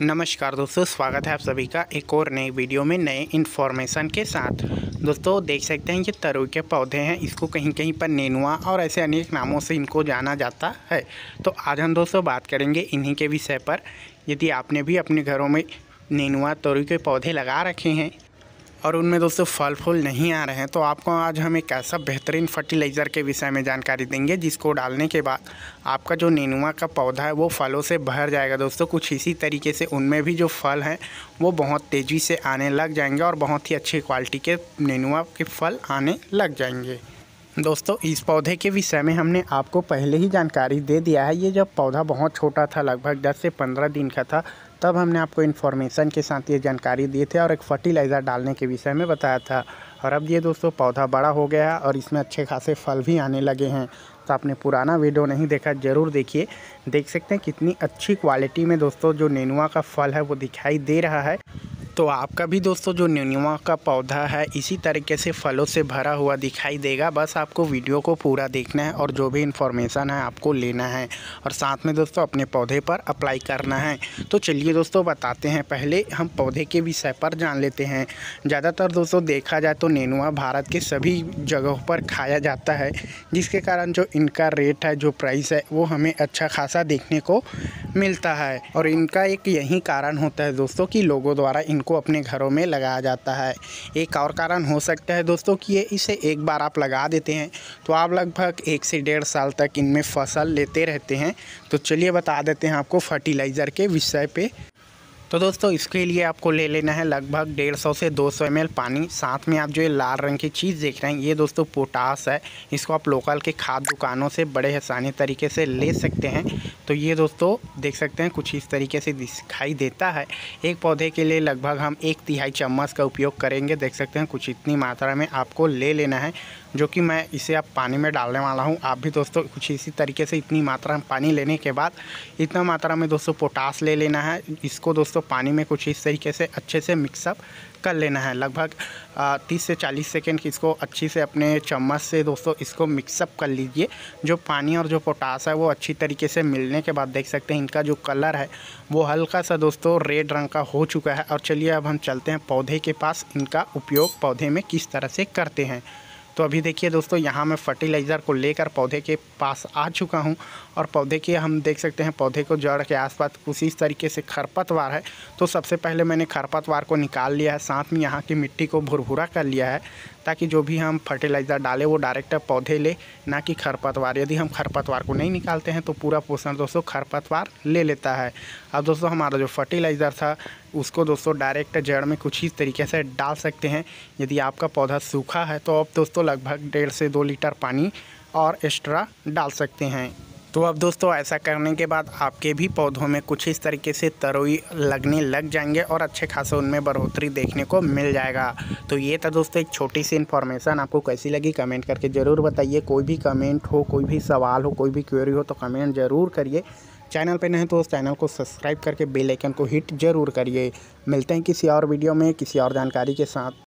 नमस्कार दोस्तों, स्वागत है आप सभी का एक और नए वीडियो में नए इन्फॉर्मेशन के साथ। दोस्तों, देख सकते हैं ये तरु के पौधे हैं, इसको कहीं कहीं पर नेनुआ और ऐसे अनेक नामों से इनको जाना जाता है। तो आज हम दोस्तों बात करेंगे इन्हीं के विषय पर। यदि आपने भी अपने घरों में नेनुआ तरु के पौधे लगा रखे हैं और उनमें दोस्तों फल फूल नहीं आ रहे हैं तो आपको आज हम एक ऐसा बेहतरीन फर्टिलाइज़र के विषय में जानकारी देंगे, जिसको डालने के बाद आपका जो नेनुआ का पौधा है, वो फलों से भर जाएगा। दोस्तों, कुछ इसी तरीके से उनमें भी जो फल हैं, वो बहुत तेज़ी से आने लग जाएँगे और बहुत ही अच्छी क्वालिटी के नेनुआ के फल आने लग जाएँगे। दोस्तों, इस पौधे के विषय में हमने आपको पहले ही जानकारी दे दिया है। ये जब पौधा बहुत छोटा था, लगभग 10 से 15 दिन का था तब हमने आपको इन्फॉर्मेशन के साथ ये जानकारी दिए थे और एक फर्टिलाइज़र डालने के विषय में बताया था। और अब ये दोस्तों पौधा बड़ा हो गया और इसमें अच्छे खासे फल भी आने लगे हैं। तो आपने पुराना वीडियो नहीं देखा, ज़रूर देखिए। देख सकते हैं कितनी अच्छी क्वालिटी में दोस्तों जो नेनुआ का फल है वो दिखाई दे रहा है। तो आपका भी दोस्तों जो न्यूनुआ का पौधा है, इसी तरीके से फलों से भरा हुआ दिखाई देगा। बस आपको वीडियो को पूरा देखना है और जो भी इन्फॉर्मेशन है, आपको लेना है। और साथ में दोस्तों अपने पौधे पर अप्लाई करना है। तो चलिए दोस्तों बताते हैं। पहले हम पौधे के विषय पर जान लेते हैं। ज़्यादातर दोस्तों देखा जाए तो नेनुआ भारत के सभी जगहों पर खाया जाता है, जिसके कारण जो इनका रेट है, जो प्राइस है, वो हमें अच्छा खासा देखने को मिलता है। और इनका एक यही कारण होता है दोस्तों कि लोगों द्वारा इनको अपने घरों में लगाया जाता है। एक और कारण हो सकता है दोस्तों कि ये इसे एक बार आप लगा देते हैं तो आप लगभग एक से डेढ़ साल तक इनमें फ़सल लेते रहते हैं। तो चलिए बता देते हैं आपको फर्टिलाइज़र के विषय पे। तो दोस्तों, इसके लिए आपको ले लेना है लगभग डेढ़ सौ से दो सौ एम पानी। साथ में आप जो ये लाल रंग की चीज़ देख रहे हैं, ये दोस्तों पोटास है। इसको आप लोकल के खाद दुकानों से बड़े आसानी तरीके से ले सकते हैं। तो ये दोस्तों, देख सकते हैं, कुछ इस तरीके से दिखाई देता है। एक पौधे के लिए लगभग हम एक तिहाई चम्मच का उपयोग करेंगे। देख सकते हैं, कुछ इतनी मात्रा में आपको ले लेना है। जो कि मैं इसे अब पानी में डालने वाला हूँ। आप भी दोस्तों, कुछ इसी तरीके से इतनी मात्रा में पानी लेने के बाद इतना मात्रा में दोस्तों पोटास ले लेना है। इसको दोस्तों पानी में कुछ इस तरीके से अच्छे से मिक्सअप कर लेना है। लगभग तीस से चालीस सेकेंड इसको अच्छी से अपने चम्मच से दोस्तों इसको मिक्सअप कर लीजिए। जो पानी और जो पोटास है वो अच्छी तरीके से मिलने के बाद देख सकते हैं इनका जो कलर है वो हल्का सा दोस्तों रेड रंग का हो चुका है। और चलिए अब हम चलते हैं पौधे के पास। इनका उपयोग पौधे में किस तरह से करते हैं। तो अभी देखिए दोस्तों, यहाँ मैं फर्टिलाइज़र को लेकर पौधे के पास आ चुका हूँ और पौधे के हम देख सकते हैं, पौधे को जड़ के आसपास कुछ इस तरीके से खरपतवार है। तो सबसे पहले मैंने खरपतवार को निकाल लिया है, साथ में यहाँ की मिट्टी को भुरभुरा कर लिया है, ताकि जो भी हम फर्टिलाइज़र डालें, वो डायरेक्ट पौधे ले, ना कि खरपतवार। यदि हम खरपतवार को नहीं निकालते हैं तो पूरा पोषण दोस्तों खरपतवार ले लेता है। अब दोस्तों, हमारा जो फर्टिलाइज़र था, उसको दोस्तों डायरेक्ट जड़ में कुछ ही तरीके से डाल सकते हैं। यदि आपका पौधा सूखा है तो अब दोस्तों लगभग डेढ़ से दो लीटर पानी और एक्स्ट्रा डाल सकते हैं। तो अब दोस्तों, ऐसा करने के बाद आपके भी पौधों में कुछ इस तरीके से तरोई लगने लग जाएँगे और अच्छे खासे उनमें बढ़ोतरी देखने को मिल जाएगा। तो ये था दोस्तों, एक छोटी सी इन्फॉर्मेशन आपको कैसी लगी कमेंट करके ज़रूर बताइए। कोई भी कमेंट हो, कोई भी सवाल हो, कोई भी क्वेरी हो तो कमेंट ज़रूर करिए। चैनल पर नहीं तो उस चैनल को सब्सक्राइब करके बेल आइकन को हिट ज़रूर करिए। मिलते हैं किसी और वीडियो में, किसी और जानकारी के साथ।